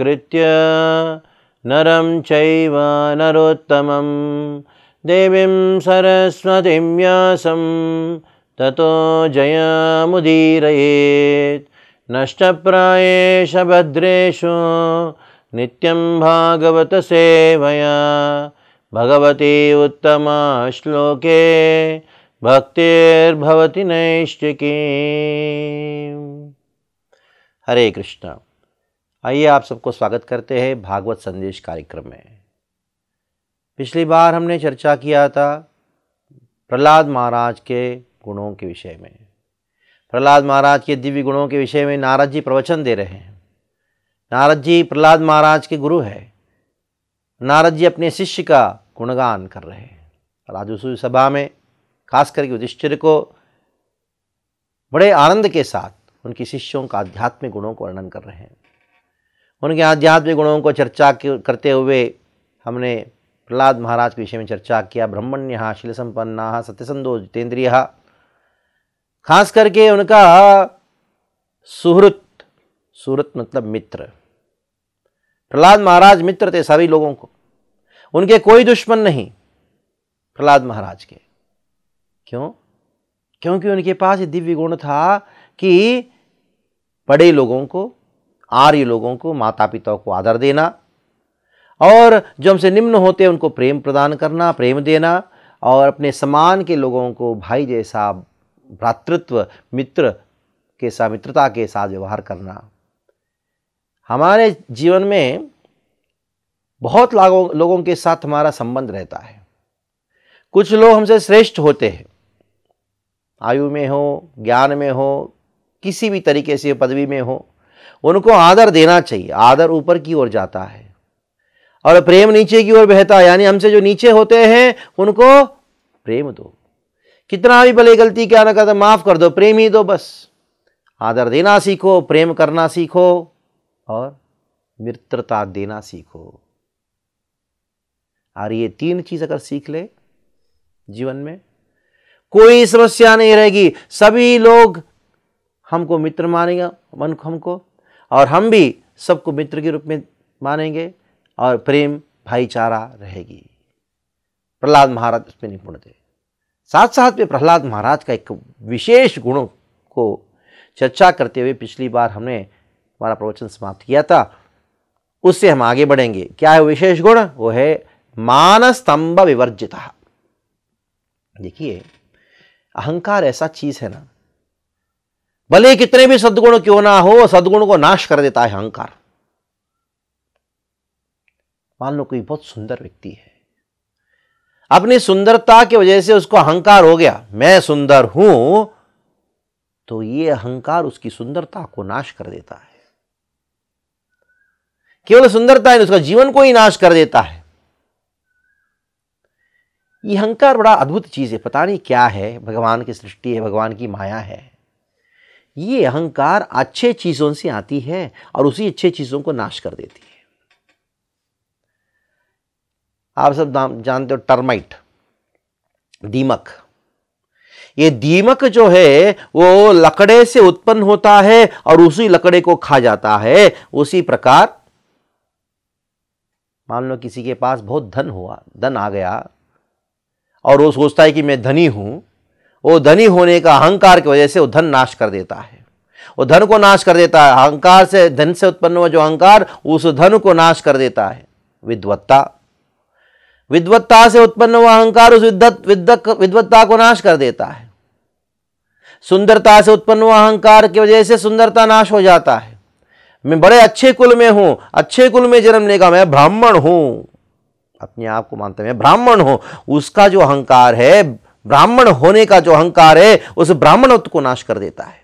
नमस्कृत्य नरं चैव नरोत्तमं। देवीं सरस्वतीं व्यासं ततो जयमुदीरयेत्। नष्टप्रायेष भद्रेषु नित्यं भागवतसेवया। भगवती उत्तमा श्लोके भक्तिर्भवति नैष्टिकी हरे कृष्णा आइए आप सबको स्वागत करते हैं भागवत संदेश कार्यक्रम में। पिछली बार हमने चर्चा किया था प्रहलाद महाराज के गुणों के विषय में। प्रहलाद महाराज के दिव्य गुणों के विषय में नारद जी प्रवचन दे रहे हैं। नारद जी प्रहलाद महाराज के गुरु है। नारद जी अपने शिष्य का गुणगान कर रहे हैं। उस सभा में खास करके युधिष्ठिर को बड़े आनंद के साथ उनके शिष्यों का आध्यात्मिक गुणों को वर्णन कर रहे हैं। उनके आध्यात्मिक गुणों को चर्चा करते हुए हमने प्रहलाद महाराज के विषय में चर्चा किया। ब्रह्मण्य शिल संपन्ना सत्यसंदो जितेंद्रिय खास करके उनका सुहृत सुहृत मतलब मित्र। प्रहलाद महाराज मित्र थे सभी लोगों को। उनके कोई दुश्मन नहीं प्रहलाद महाराज के। क्यों? क्योंकि उनके पास दिव्य गुण था कि बड़े लोगों को आर्य लोगों को माता पिता को आदर देना और जो हमसे निम्न होते हैं, उनको प्रेम प्रदान करना, प्रेम देना और अपने समान के लोगों को भाई जैसा भ्रातृत्व, मित्र के साथ, मित्रता के साथ व्यवहार करना। हमारे जीवन में बहुत लोगों लोगों के साथ हमारा संबंध रहता है। कुछ लोग हमसे श्रेष्ठ होते हैं। आयु में हो, ज्ञान में हो, किसी भी तरीके से, पदवी में हो उनको आदर देना चाहिए, आदर ऊपर की ओर जाता है। और प्रेम नीचे की ओर बहता है, यानी हमसे जो नीचे होते हैं, उनको प्रेम दो। कितना भी भले गलती क्या ना करता, माफ़ कर दो, प्रेम ही दो बस। आदर देना सीखो, प्रेम करना सीखो, और मित्रता देना सीखो। और ये तीन चीज़ अगर सीख ले जीवन में, कोई समस्या नहीं रहेगी। सभी लोग हमको मित्र मानेगा, मन हमको और हम भी सबको मित्र के रूप में मानेंगे और प्रेम भाईचारा रहेगी। प्रहलाद महाराज उसमें निपुण थे। साथ साथ में प्रहलाद महाराज का एक विशेष गुणों को चर्चा करते हुए पिछली बार हमने हमारा प्रवचन समाप्त किया था। उससे हम आगे बढ़ेंगे। क्या है विशेष गुण? वो है मान स्तंभ विवर्जित। देखिए, अहंकार ऐसा चीज़ है ना भले कितने भी सद्गुण क्यों ना हो, सद्गुण को नाश कर देता है अहंकार। मान लो कोई बहुत सुंदर व्यक्ति है। अपनी सुंदरता की वजह से उसको अहंकार हो गया, मैं सुंदर हूँ तो ये अहंकार उसकी सुंदरता को नाश कर देता है। केवल सुंदरता है उसका जीवन को ही नाश कर देता है। ये अहंकार बड़ा अद्भुत चीज़ है, पता नहीं क्या है, भगवान की सृष्टि है, भगवान की माया है। ये अहंकार अच्छे चीज़ों से आती है और उसी अच्छे चीज़ों को नाश कर देती है। आप सब जानते हो टर्माइट दीमक। ये दीमक जो है, वो लकड़े से उत्पन्न होता है और उसी लकड़े को खा जाता है। उसी प्रकार, मान लो किसी के पास बहुत धन हुआ, धन आ गया, और वो सोचता है कि मैं धनी हूँ वो धनी होने का अहंकार की वजह से वो धन नाश कर देता है। वो धन को नाश कर देता है। अहंकार से, धन से उत्पन्न हुआ जो अहंकार, उस धन को नाश कर देता है। विद्वत्ता। विद्वत्ता से उत्पन्न हुआ अहंकार उस विद्वत विद्वत, विद्वत्ता को नाश कर देता है। सुंदरता से उत्पन्न हुआ अहंकार की वजह से सुंदरता नाश हो जाता है। मैं बड़े अच्छे कुल में हूँ, अच्छे कुल में जन्म लेगा, मैं ब्राह्मण हूँ। अपने आप को मानते हैं ब्राह्मण हूँ। उसका जो अहंकार है ब्राह्मण होने का जो अहंकार है, उस ब्राह्मणत्व को नाश कर देता है।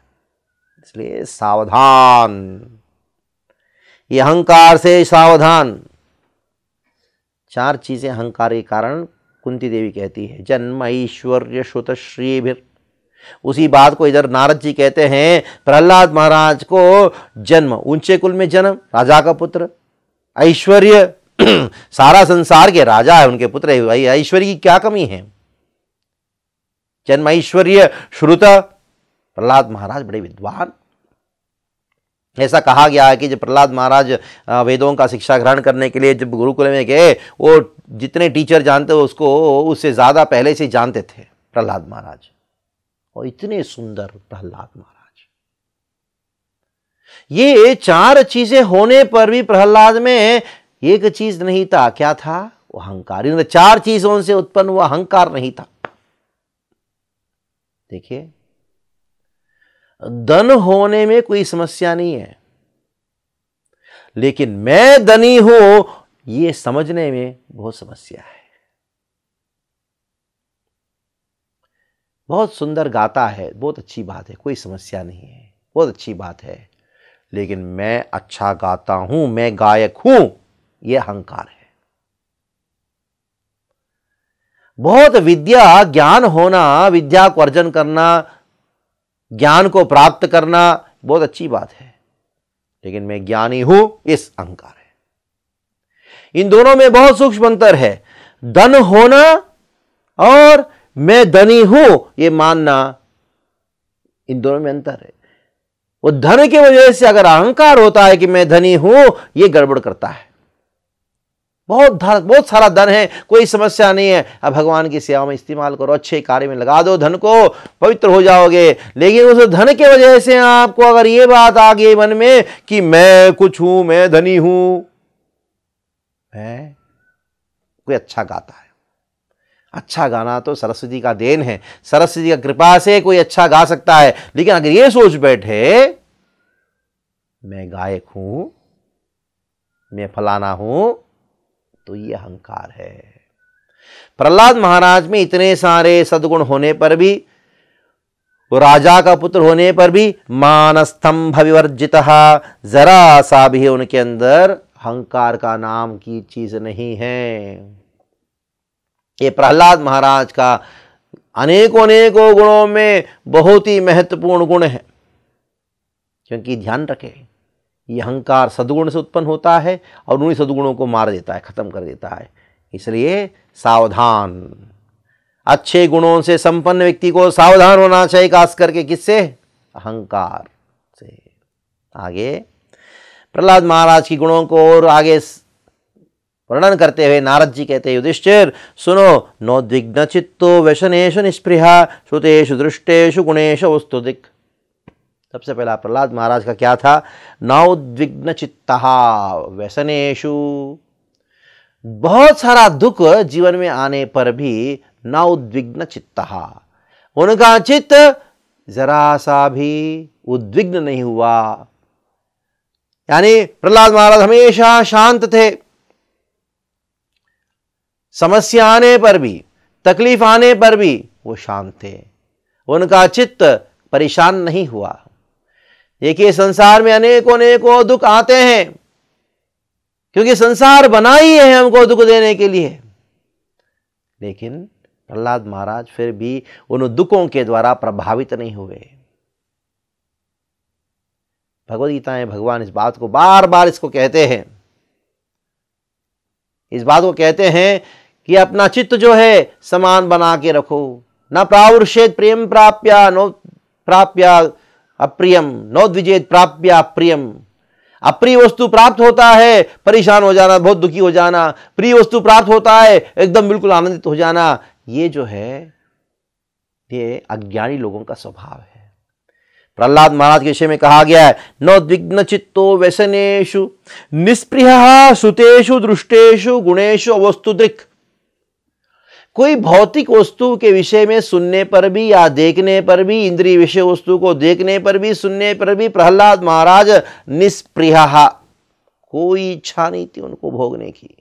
इसलिए सावधान। ये अहंकार से सावधान। चार चीज़ें अहंकार के कारण कुंती देवी कहती है। जन्म, ऐश्वर्य, श्रुत, श्रीभिर। उसी बात को इधर नारद जी कहते हैं, प्रहलाद महाराज को जन्म, ऊँचे कुल में जन्म, राजा का पुत्र। ऐश्वर्य, सारा संसार के राजा है, उनके पुत्र ऐश्वर्य की क्या कमी है? जन्म ऐश्वर्य श्रुत। प्रहलाद महाराज बड़े विद्वान। ऐसा कहा गया है कि जब प्रहलाद महाराज वेदों का शिक्षा ग्रहण करने के लिए जब गुरुकुल में गए, वो जितने टीचर जानते हो उसको उससे ज़्यादा पहले से जानते थे प्रहलाद महाराज। और इतने सुंदर प्रहलाद महाराज। ये चार चीज़ें होने पर भी प्रहलाद में एक चीज़ नहीं था। क्या था? वो अहंकार। चार चीज़ों से उत्पन्न हुआ अहंकार नहीं था। देखिए, धन होने में कोई समस्या नहीं है, लेकिन मैं धनी हूँ, ये समझने में बहुत समस्या है। बहुत सुंदर गाता है, बहुत अच्छी बात है, कोई समस्या नहीं है, बहुत अच्छी बात है, लेकिन मैं अच्छा गाता हूँ, मैं गायक हूँ यह अहंकार है। बहुत विद्या, ज्ञान होना, विद्या को अर्जन करना, ज्ञान को प्राप्त करना, बहुत अच्छी बात है। लेकिन मैं ज्ञानी हूँ, इस अहंकार है। इन दोनों में बहुत सूक्ष्म अंतर है। धन होना और मैं धनी हूँ यह मानना इन दोनों में अंतर है। वो धन की वजह से अगर अहंकार होता है कि मैं धनी हूँ यह गड़बड़ करता है। बहुत धन, बहुत सारा धन है, कोई समस्या नहीं है। अब भगवान की सेवा में इस्तेमाल करो, अच्छे कार्य में लगा दो, धन को पवित्र हो जाओगे। लेकिन उस धन के वजह से आपको अगर ये बात आ गई मन में कि मैं कुछ हूँ, मैं धनी हूँ मैं कोई अच्छा गाता है। अच्छा गाना तो सरस्वती का देन है। सरस्वती का कृपा से कोई अच्छा गा सकता है। लेकिन अगर ये सोच बैठे, मैं गायक हूँ, मैं फलाना हूँ तो ये अहंकार है। प्रहलाद महाराज में इतने सारे सदगुण होने पर भी, वो राजा का पुत्र होने पर भी मानस्तंभ विवर्जित, जरा सा भी उनके अंदर अहंकार का नाम की चीज़ नहीं है। ये प्रहलाद महाराज का अनेकों अनेकों गुणों में बहुत ही महत्वपूर्ण गुण है, क्योंकि ध्यान रखें ये अहंकार सदगुण से उत्पन्न होता है और उन्हीं सदगुणों को मार देता है, खत्म कर देता है। इसलिए सावधान। अच्छे गुणों से संपन्न व्यक्ति को सावधान होना चाहिए, खास करके किससे? अहंकार से। आगे, प्रहलाद महाराज की गुणों को और आगे वर्णन करते हुए नारद जी कहते हैं, युधिष्ठिर, सुनो नोद्विग्न चित्तो व्यसनेश निस्पृहा श्रुतेषु दृष्टेषु गुणेश वस्तुदिक सबसे पहला प्रहलाद महाराज का क्या था? नवद्विग्न चित्ता व्यसनेशु बहुत सारा दुख जीवन में आने पर भी नवद्विग्न चित्ता उनका चित्त जरा सा भी उद्विग्न नहीं हुआ। यानी प्रहलाद महाराज हमेशा शांत थे। समस्या आने पर भी, तकलीफ़ आने पर भी वो शांत थे। उनका चित्त परेशान नहीं हुआ। देखिए संसार में अनेकों अनेकों दुख आते हैं, क्योंकि संसार बना ही है हमको दुख देने के लिए। लेकिन प्रहलाद महाराज फिर भी उन दुखों के द्वारा प्रभावित नहीं हुए। भगवदगीता में भगवान इस बात को बार बार इसको कहते हैं। इस बात को कहते हैं कि अपना चित्त जो है समान बना के रखो। न प्रावुर्षेद प्रेम प्राप्या, नो प्राप्या अप्रियम नौद्विजेत प्राप्य अप्रियम। अप्रिय वस्तु प्राप्त होता है, परेशान हो जाना, बहुत दुखी हो जाना, प्रिय वस्तु प्राप्त होता है, एकदम बिल्कुल आनंदित हो जाना। ये जो है, ये अज्ञानी लोगों का स्वभाव है। प्रहलाद महाराज के विषय में कहा गया है, नौद्विग्न चित्तो व्यसनेशु निष्प्रिय सुतेषु दृष्टेशु गुणेशु अवस्तुदृक कोई भौतिक वस्तु के विषय में सुनने पर भी या देखने पर भी, इंद्रिय विषय वस्तु को देखने पर भी, सुनने पर भी, प्रहलाद महाराज निष्प्रिय कोई इच्छा नहीं थी उनको भोगने की।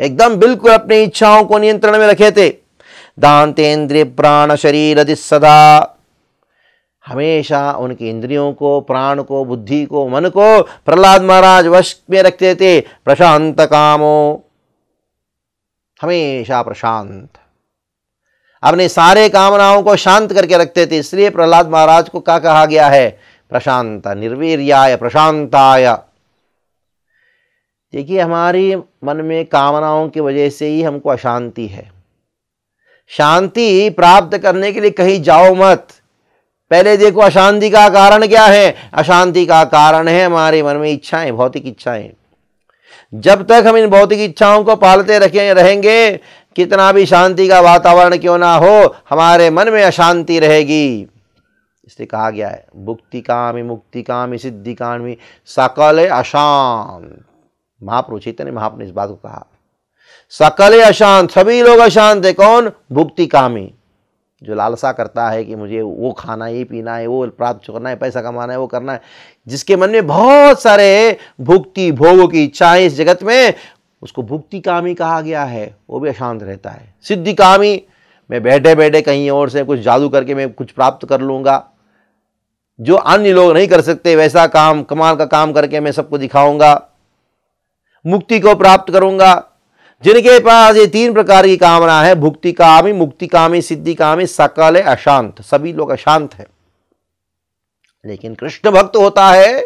एकदम बिल्कुल अपनी इच्छाओं को नियंत्रण में रखे थे। दांतेन्द्रिय प्राण शरीर सदा। हमेशा उनके इंद्रियों को, प्राण को, बुद्धि को, मन को प्रहलाद महाराज वश में रखते थे। प्रशांत कामो। हमेशा प्रशांत। अपने सारे कामनाओं को शांत करके रखते थे इसलिए प्रहलाद महाराज को क्या कहा गया है? प्रशांत, निर्वीर्याय, प्रशांताय। देखिए, हमारी मन में कामनाओं की वजह से ही हमको अशांति है। शांति प्राप्त करने के लिए कहीं जाओ मत। पहले देखो, अशांति का कारण क्या है? अशांति का कारण है हमारे मन में इच्छाएँ, भौतिक इच्छाएँ। जब तक हम इन भौतिक इच्छाओं को पालते रखे रहेंगे, कितना भी शांति का वातावरण क्यों ना हो, हमारे मन में अशांति रहेगी। इसलिए कहा गया है मुक्ति कामी मुक्ति कामी सिद्धि कामी सकल अशांत। महाप्रभु चैतन्य महाप ने इस बात को कहा। सकल अशांत, सभी लोग अशांत है। कौन? भुक्ति कामी जो लालसा करता है कि मुझे वो खाना ये पीना है, वो प्राप्त करना है, पैसा कमाना है, वो करना है, जिसके मन में बहुत सारे भुक्ति, भोगों की इच्छाएँ इस जगत में, उसको भुक्ति कामी कहा गया है, वो भी अशांत रहता है। सिद्धि कामी, मैं बैठे बैठे कहीं और से कुछ जादू करके मैं कुछ प्राप्त कर लूँगा। जो अन्य लोग नहीं कर सकते, वैसा काम, कमाल का काम करके मैं सबको दिखाऊँगा। मुक्ति को प्राप्त करूँगा। जिनके पास ये तीन प्रकार की कामना है, भुक्ति कामी, मुक्ति कामी, सिद्धि कामी, सकल, अशांत। सभी लोग अशांत है। लेकिन कृष्ण भक्त होता है,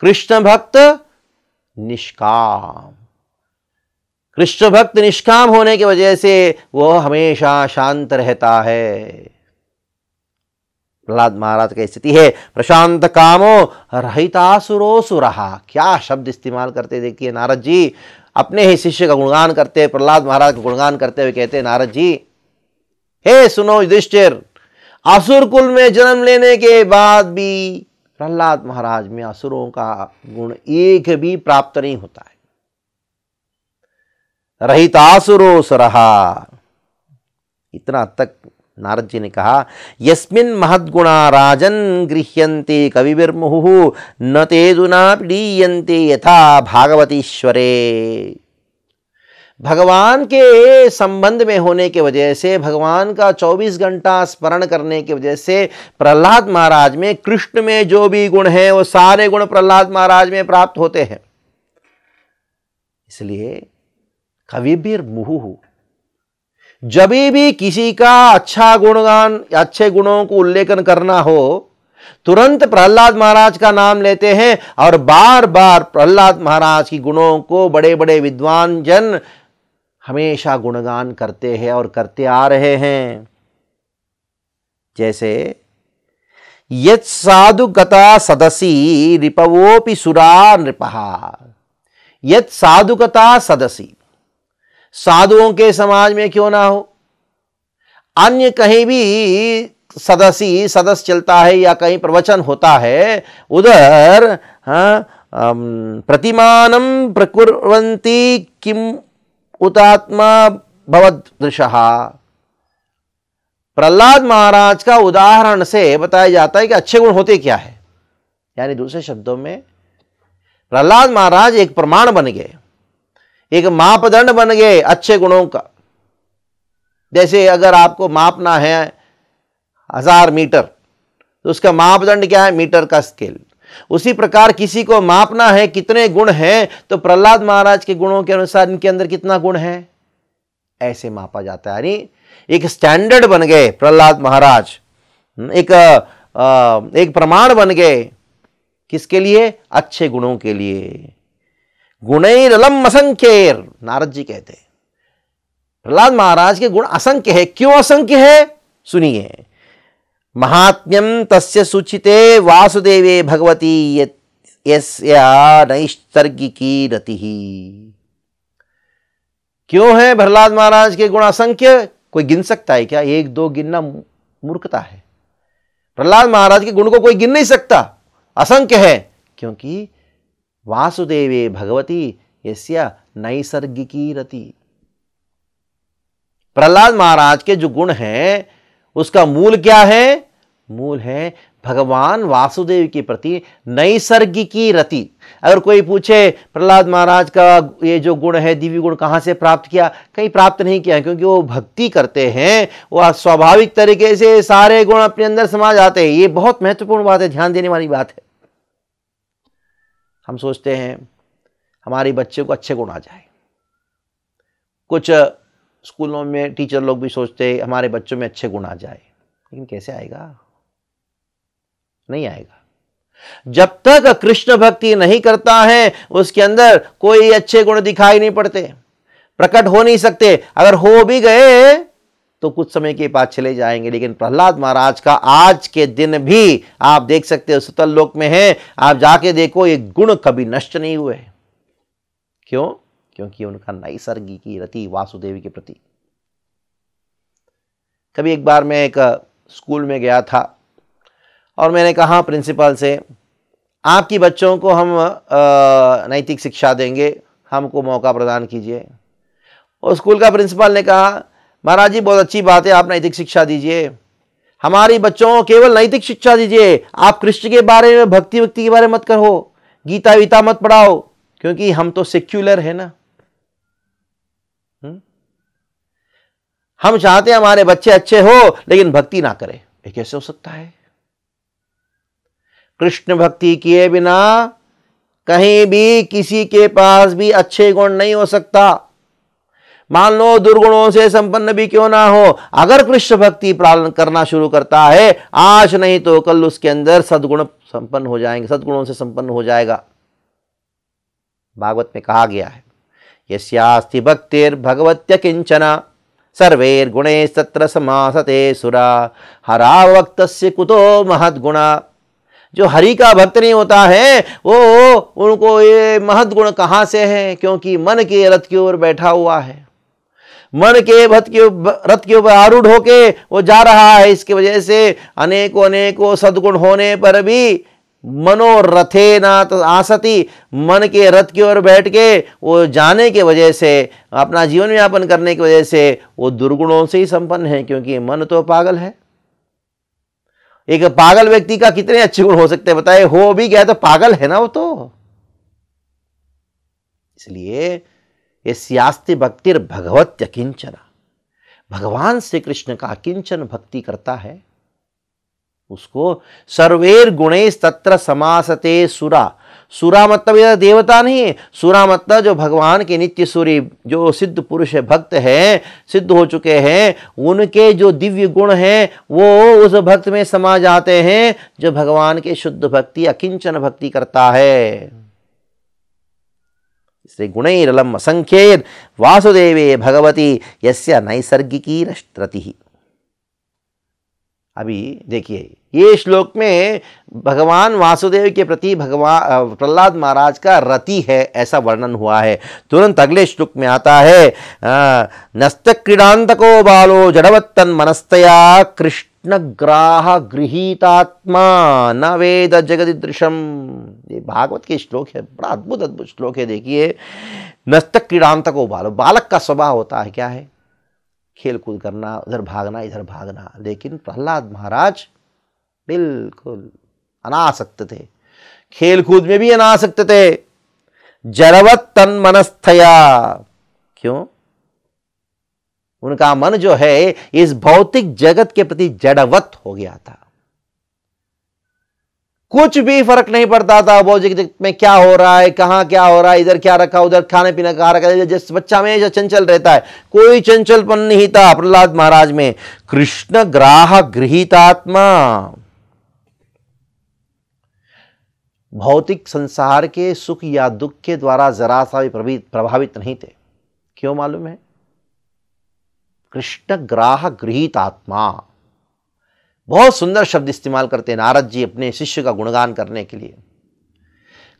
कृष्ण भक्त निष्काम। कृष्ण भक्त निष्काम होने की वजह से वो हमेशा शांत रहता है। प्रहलाद महाराज की स्थिति है, प्रशांत कामो रहितासुरो सुरहा क्या शब्द इस्तेमाल करते देखिए नारद जी अपने ही शिष्य का गुणगान करते प्रहलाद महाराज का गुणगान करते हुए कहते हैं, नारद जी, हे सुनो युधिष्ठिर, असुर कुल में जन्म लेने के बाद भी प्रहलाद महाराज में असुरों का गुण एक भी प्राप्त नहीं होता है। रहितासुरो सुरहा, इतना तक नारद जी ने कहा, यस्मिन महद्गुणा राजन गृह्यन्ते कविर्मुहु न तेजुना पीडीयन्ते यथा भागवतीश्वरे। भगवान के संबंध में होने के वजह से, भगवान का 24 घंटा स्मरण करने की वजह से, प्रहलाद महाराज में कृष्ण में जो भी गुण है, वो सारे गुण प्रहलाद महाराज में प्राप्त होते हैं। इसलिए कविबिर मुहु जब भी किसी का अच्छा गुणगान या अच्छे गुणों को उल्लेखन करना हो, तुरंत प्रहलाद महाराज का नाम लेते हैं और बार बार प्रहलाद महाराज की गुणों को बड़े बड़े विद्वान जन हमेशा गुणगान करते हैं और करते आ रहे हैं। जैसे, यत साधु गता सदसी रिपवोपि सुरा नृपहा। यत साधुकता सदसी। साधुओं के समाज में क्यों ना हो? अन्य कहीं भी सदस्य सदस्य चलता है या कहीं प्रवचन होता है, उधर हाँ प्रतिमानम प्रकुर्वंती किम उतात्मा भवदृश। प्रहलाद महाराज का उदाहरण से बताया जाता है कि अच्छे गुण होते क्या है? यानी दूसरे शब्दों में, प्रहलाद महाराज एक प्रमाण बन गए। एक मापदंड बन गए अच्छे गुणों का। जैसे अगर आपको मापना है हज़ार मीटर तो उसका मापदंड क्या है? मीटर का स्केल। उसी प्रकार किसी को मापना है कितने गुण हैं तो प्रहलाद महाराज के गुणों के अनुसार इनके अंदर कितना गुण है? ऐसे मापा जाता है। यानी एक स्टैंडर्ड बन गए प्रहलाद महाराज। एक एक प्रमाण बन गए किसके लिए? अच्छे गुणों के लिए। गुणैरलम असंख्येर नारद जी कहते हैं। प्रहलाद महाराज के गुण असंख्य है। क्यों असंख्य है? सुनिए। महात्म्यम तस्य सुचिते वासुदेवे भगवती नैस्तर्गिकी रति। क्यों है प्रहलाद महाराज के गुण असंख्य? कोई गिन सकता है क्या? एक, दो गिनना मूर्खता है। प्रहलाद महाराज के गुण को कोई गिन नहीं सकता। असंख्य है। क्योंकि वासुदेवे भगवती यस्य नैसर्गिकी रति प्रहलाद महाराज के जो गुण हैं, उसका मूल क्या है? मूल है भगवान वासुदेव के प्रति नैसर्गिकी रति अगर कोई पूछे, प्रहलाद महाराज का ये जो गुण है, दिव्य गुण कहाँ से प्राप्त किया? कहीं प्राप्त नहीं किया, क्योंकि वो भक्ति करते हैं, वो स्वाभाविक तरीके से सारे गुण अपने अंदर समा जाते हैं। ये बहुत महत्वपूर्ण बात है, ध्यान देने वाली बात है। हम सोचते हैं, हमारे बच्चे को अच्छे गुण आ जाए। कुछ स्कूलों में टीचर लोग भी सोचते हैं, हमारे बच्चों में अच्छे गुण आ जाए। लेकिन कैसे आएगा? नहीं आएगा। जब तक कृष्ण भक्ति नहीं करता है, उसके अंदर कोई अच्छे गुण दिखाई नहीं पड़ते। प्रकट हो नहीं सकते। अगर हो भी गए तो कुछ समय के बाद चले जाएँगे। लेकिन प्रहलाद महाराज का आज के दिन भी आप देख सकते हो, सुतल लोक में है। आप जाके देखो ये गुण कभी नष्ट नहीं हुए। क्यों? क्योंकि उनका नैसर्गिक रति वासुदेवी के प्रति। कभी एक बार मैं एक स्कूल में गया था और मैंने कहा प्रिंसिपल से, आपकी बच्चों को हम नैतिक शिक्षा देंगे, हमको मौका प्रदान कीजिए। और स्कूल का प्रिंसिपल ने कहा महाराज जी, बहुत अच्छी बात है, आप नैतिक शिक्षा दीजिए। हमारी बच्चों को केवल नैतिक शिक्षा दीजिए। आप कृष्ण के बारे में, भक्ति भक्ति के बारे में मत करो गीता, वीता मत पढ़ाओ, क्योंकि हम तो सेक्युलर है ना। हम चाहते हैं हमारे बच्चे अच्छे हो, लेकिन भक्ति ना करें। ये कैसे हो सकता है? कृष्ण भक्ति किए बिना कहीं भी किसी के पास भी अच्छे गुण नहीं हो सकता। मान लो दुर्गुणों से संपन्न भी क्यों ना हो? अगर कृष्ण भक्ति पालन करना शुरू करता है, आज नहीं तो कल उसके अंदर सदगुण संपन्न हो जाएँगे, सदगुणों से संपन्न हो जाएगा। भागवत में कहा गया है, यस्यास्ति भक्तिर भगवत्य किंचना सर्वेर्गुणे सत्र समासते सुरा हरावक्त कुतो महद्गुणा। जो हरि का भक्त नहीं होता है, वो उनको ये महत गुण कहाँ से है? क्योंकि मन के रथ की ओर बैठा हुआ है। मन के भक्त के रथ के ऊपर आरूढ़ होके वो जा रहा है। इसकी वजह से अनेकों अनेकों सदगुण होने पर भी मनोरथे ना तो आसती मन के रथ की ओर बैठ के वो जाने के वजह से, अपना जीवन यापन करने की वजह से वो दुर्गुणों से ही संपन्न है, क्योंकि मन तो पागल है। एक पागल व्यक्ति का कितने अच्छे गुण हो सकते हैं, बताए? हो भी गया तो पागल है ना वो तो। इसलिए ये सियास्ती भक्तिर भगवत्य किंचना। भगवान श्री कृष्ण का किंचन भक्ति करता है। उसको सर्वेर गुणे तत्र समासते सुरा। सुरा मतलब यह देवता नहीं है। सुरा मतलब जो भगवान के नित्य सूर्य जो सिद्ध पुरुष है, भक्त है, सिद्ध हो चुके हैं, उनके जो दिव्य गुण हैं, वो उस भक्त में समा जाते हैं, जो भगवान के शुद्ध भक्ति अकिंचन भक्ति करता है। इसलिए गुणैरलम असंख्येर वासुदेवे भगवती यस्य नैसर्गिकी रति अभी देखिए, ये श्लोक में भगवान वासुदेव के प्रति भगवान प्रहलाद महाराज का रति है, ऐसा वर्णन हुआ है। तुरंत अगले श्लोक में आता है नस्त क्रीडांत को बालो जड़वत्तन मनस्तया कृष्ण ग्राह गृहीतात्मा, न वेद जगदृशम ये भागवत के श्लोक है, बड़ा अद्भुत अद्भुत श्लोक है, देखिए। नस्त क्रीडांत को बालो बालक का स्वभाव होता है क्या है? खेल कूद करना, उधर भागना, इधर भागना। लेकिन प्रहलाद महाराज बिल्कुल अनासक्त थे। खेल कूद में भी अनासक्त थे। जड़वत तन मनस्थया। क्यों? उनका मन जो है, इस भौतिक जगत के प्रति जड़वत हो गया था। कुछ भी फ़र्क नहीं पड़ता था भौतिक जगत में क्या हो रहा है, कहाँ क्या हो रहा है, इधर क्या रखा, उधर खाने पीने का रखा जिस बच्चा में जो चंचल रहता है, कोई चंचलपन नहीं था प्रहलाद महाराज में। कृष्ण ग्राह गृहितात्मा। भौतिक संसार के सुख या दुख के द्वारा जरा सा भी प्रभावित नहीं थे। क्यों मालूम है? कृष्ण ग्राह गृहित आत्मा बहुत सुंदर शब्द इस्तेमाल करते हैं नारद जी अपने शिष्य का गुणगान करने के लिए।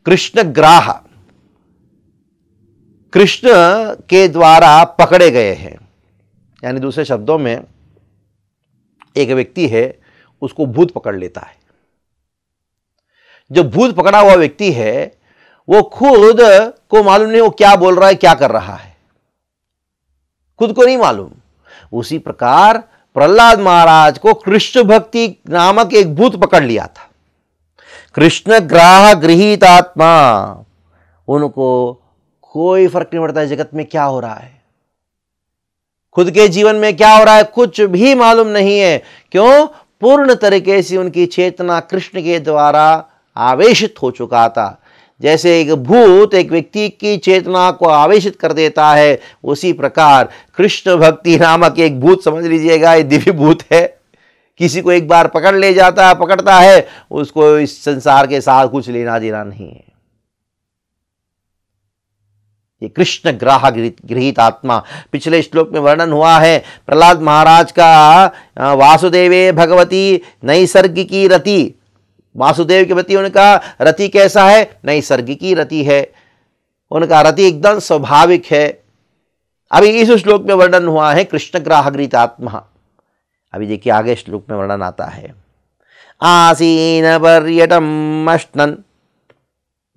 कृष्ण ग्राह कृष्ण के द्वारा पकड़े गए हैं। यानी दूसरे शब्दों में एक व्यक्ति है, उसको भूत पकड़ लेता है। जो भूत पकड़ा हुआ व्यक्ति है, वो खुद को मालूम नहीं वो क्या बोल रहा है, क्या कर रहा है। खुद को नहीं मालूम। उसी प्रकार प्रहलाद महाराज को कृष्ण भक्ति नामक एक भूत पकड़ लिया था। कृष्ण ग्राह गृहित आत्मा, उनको कोई फ़र्क नहीं पड़ता जगत में क्या हो रहा है। खुद के जीवन में क्या हो रहा है, कुछ भी मालूम नहीं है। क्यों? पूर्ण तरीके से उनकी चेतना कृष्ण के द्वारा आवेशित हो चुका था। जैसे एक भूत एक व्यक्ति की चेतना को आवेशित कर देता है, उसी प्रकार कृष्ण भक्ति नामक एक भूत, समझ लीजिएगा, ये दिव्य भूत है। किसी को एक बार पकड़ ले जाता है, पकड़ता है, उसको इस संसार के साथ कुछ लेना देना नहीं है। ये कृष्ण ग्राह गृहित आत्मा। पिछले श्लोक में वर्णन हुआ है, प्रहलाद महाराज का वासुदेवे भगवती नैसर्गिकी रति। वासुदेव के प्रति उनका रति कैसा है? नैसर्गिकी रति है। उनका रति एकदम स्वाभाविक है। अभी इस श्लोक में वर्णन हुआ है, कृष्ण ग्राहगृत आत्मा। अभी देखिए, आगे श्लोक में वर्णन आता है। आसीन पर्यटम अष्टन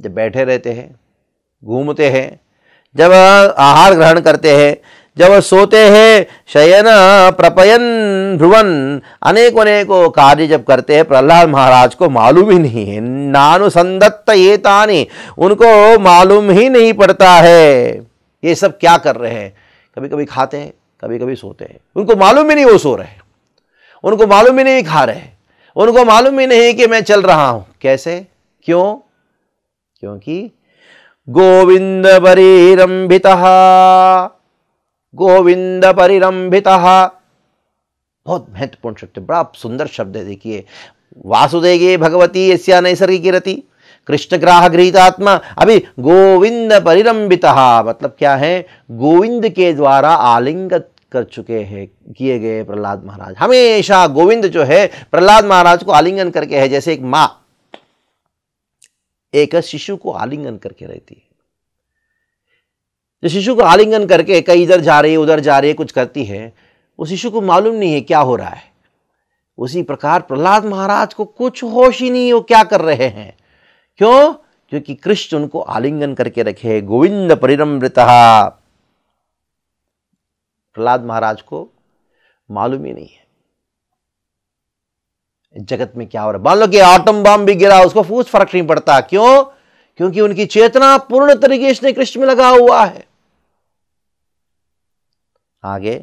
जब बैठे रहते हैं, घूमते हैं, जब आहार ग्रहण करते हैं जब सोते हैं, शयन प्रपयन ध्रुवन अनेक अनेकों कार्य जब करते हैं, प्रहलाद महाराज को मालूम ही नहीं है। नानुसंदत्त ये तानी, उनको मालूम ही नहीं पड़ता है। ये सब क्या कर रहे हैं? कभी कभी खाते हैं कभी कभी सोते हैं। उनको मालूम ही नहीं वो सो रहे उनको मालूम ही नहीं खा रहे उनको मालूम ही नहीं कि मैं चल रहा हूँ। कैसे? क्यों? क्योंकि गोविंद परिरंभित गोविंद परिरंभित बहुत महत्वपूर्ण शब्द बड़ा सुंदर शब्द है, देखिए। वासुदेगे भगवती ऐसा नैसर्गिक रति कृष्ण ग्राह गृहितात्मा अभी गोविंद परिरंबित मतलब क्या है? गोविंद के द्वारा आलिंगत कर चुके हैं, किए गए प्रहलाद महाराज। हमेशा गोविंद जो है, प्रहलाद महाराज को आलिंगन करके है, जैसे एक माँ। एक शिशु को आलिंगन करके रहती है। जो शिशु को आलिंगन करके कहीं इधर जा रही है, उधर जा रही है, कुछ करती है उस शिशु को मालूम नहीं है क्या हो रहा है। उसी प्रकार प्रहलाद महाराज को कुछ होश ही नहीं वो क्या कर रहे हैं। क्यों? क्योंकि कृष्ण उनको आलिंगन करके रखे, गोविंद परिरमृत प्रहलाद महाराज को मालूम ही नहीं है। जगत में क्या हो रहा है? मान लो कि आटम बम भी गिरा, उसको फूस फ़र्क नहीं पड़ता। क्यों? क्योंकि उनकी चेतना पूर्ण तरीके से कृष्ण में लगा हुआ है। आगे,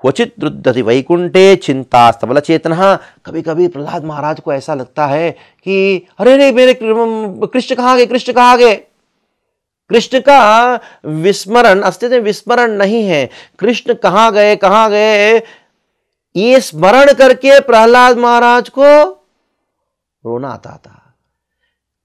क्वचित रुद्धति वैकुंठे चिंता स्तबल चेतना कभी कभी प्रहलाद महाराज को ऐसा लगता है कि, अरे रे मेरे कृष्ण कहा गए, कृष्ण कहा गए? कृष्ण का विस्मरण, अस्तित्व विस्मरण नहीं है। कृष्ण कहाँ गए कहाँ गए? ये स्मरण करके प्रहलाद महाराज को रोना आता था।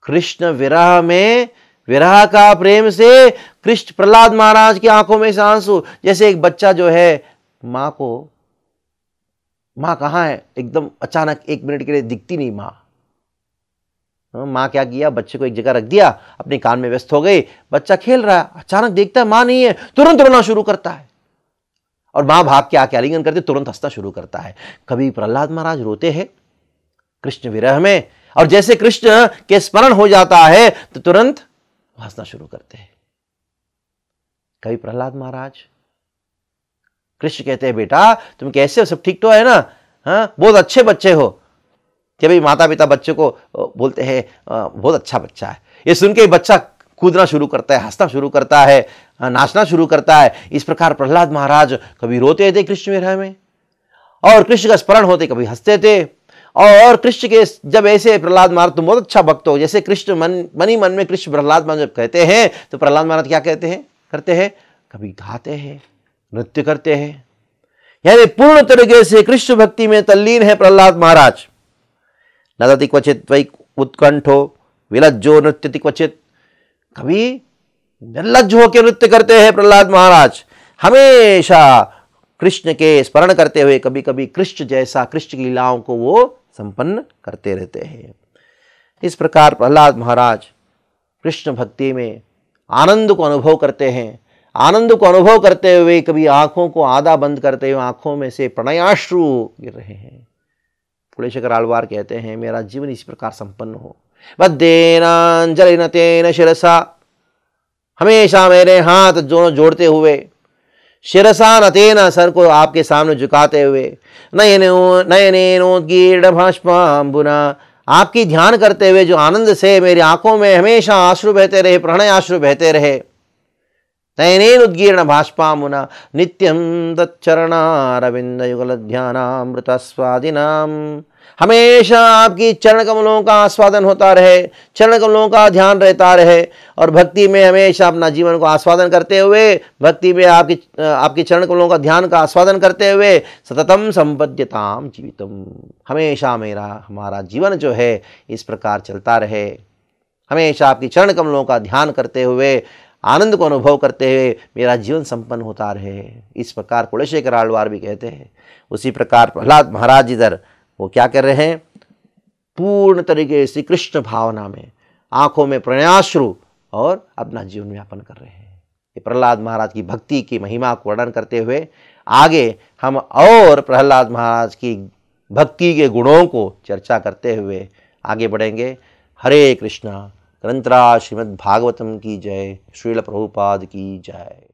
कृष्ण विरह में विरह का प्रेम से कृष्ण प्रहलाद महाराज की आँखों में से आँसू। जैसे एक बच्चा जो है माँ को माँ कहाँ है? एकदम अचानक एक मिनट के लिए दिखती नहीं माँ। हाँ, माँ क्या किया? बच्चे को एक जगह रख दिया अपने कान में व्यस्त हो गई। बच्चा खेल रहा है अचानक देखता है माँ नहीं है तुरंत रोना शुरू करता है। और माँ भाग के आके आलिंगन करते तुरंत हंसना शुरू करता है। कभी प्रहलाद महाराज रोते हैं कृष्ण विरह में और जैसे कृष्ण के स्मरण हो जाता है तो तुरंत हंसना शुरू करते हैं। कभी प्रहलाद महाराज, कृष्ण कहते हैं, बेटा, तुम कैसे हो? सब ठीक तो है ना? हाँ? बहुत अच्छे बच्चे हो। कि भाई माता पिता बच्चे को बोलते हैं बहुत अच्छा बच्चा है। ये सुन के बच्चा कूदना शुरू करता है, हंसना शुरू करता है नाचना शुरू करता है। इस प्रकार प्रहलाद महाराज कभी रोते थे कृष्ण विरह में और कृष्ण का स्मरण होते कभी हँसते थे। और कृष्ण के जब ऐसे प्रहलाद महाराज तुम बहुत अच्छा भक्त हो। जैसे कृष्ण मन, मनी मन में कृष्ण प्रहलाद महाराज जब कहते हैं तो प्रहलाद महाराज क्या कहते हैं? करते हैं, कभी गाते हैं, नृत्य करते हैं। यानी पूर्ण तरीके से कृष्ण भक्ति में तल्लीन है प्रहलाद महाराज। नदति क्वचित वै उत्कंठो, विलज्जो नृत्य क्वचित। कभी निर्लज होकर नृत्य करते हैं प्रहलाद महाराज। हमेशा कृष्ण के स्मरण करते हुए कभी कभी कृष्ण जैसा, कृष्ण की लीलाओं को वो संपन्न करते रहते हैं। इस प्रकार प्रहलाद महाराज कृष्ण भक्ति में आनंद को अनुभव करते हैं। आनंद को अनुभव करते हुए कभी आँखों को आधा बंद करते हुए आँखों में से प्रणयाश्रु गिर रहे हैं। पुलेशकर आलवार कहते हैं, मेरा जीवन इस प्रकार संपन्न हो। बद्देनांजलिन तेन शिरसा। हमेशा मेरे हाथ दोनों जोड़ते हुए शिरसा नतेना सर को आपके सामने झुकाते हुए नयनो नयनेनोदगीर्ण भाष्पाम्बुना आपकी ध्यान करते हुए जो आनंद से मेरी आँखों में हमेशा आश्रु बहते रहे, प्रणय आश्रु बहते रहे, नयनेन उद्गीर्ण भाष्पामुना नित्यं तच्चरणारविंद ध्यानामृतस्वादिनाम हमेशा आपकी चरण कमलों का आस्वादन होता रहे, चरण कमलों का ध्यान रहता रहे और भक्ति में हमेशा अपना जीवन को आस्वादन करते हुए, भक्ति में आपकी आपकी चरण कमलों का ध्यान का आस्वादन करते हुए सततम संपद्यताम जीवितम। हमेशा मेरा, हमारा जीवन जो है, इस प्रकार चलता रहे। हमेशा आपकी चरण कमलों का ध्यान करते हुए, आनंद को अनुभव करते हुए मेरा जीवन संपन्न होता रहे। इस प्रकार कुलशेखर आलवार भी कहते हैं। उसी प्रकार प्रहलाद महाराज इधर वो क्या कर रहे हैं? पूर्ण तरीके से कृष्ण भावना में, आँखों में प्रणयाश्रु और अपना जीवन यापन कर रहे हैं। ये प्रहलाद महाराज की भक्ति की महिमा को वर्णन करते हुए आगे हम और प्रहलाद महाराज की भक्ति के गुणों को चर्चा करते हुए आगे बढ़ेंगे। हरे कृष्णा ग्रंथरा श्रीमद् भागवतम की जय, श्रील प्रभुपाद की जय।